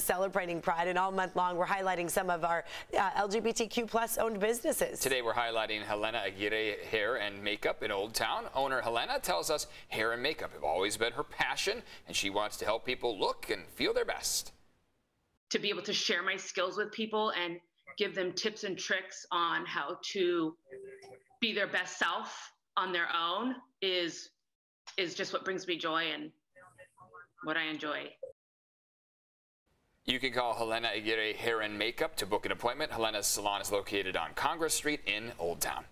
celebrating Pride, and all month long we're highlighting some of our uh, LGBTQ plus owned businesses. Today we're highlighting Helena Aguirre Hair and Makeup in Old Town. Owner Helena tells us hair and makeup have always been her passion, and she wants to help people look and feel their best. To be able to share my skills with people and give them tips and tricks on how to be their best self on their own is is just what brings me joy and what I enjoy. You can call Helena Aguirre Hair and Makeup to book an appointment. Helena's salon is located on Congress Street in Old Town.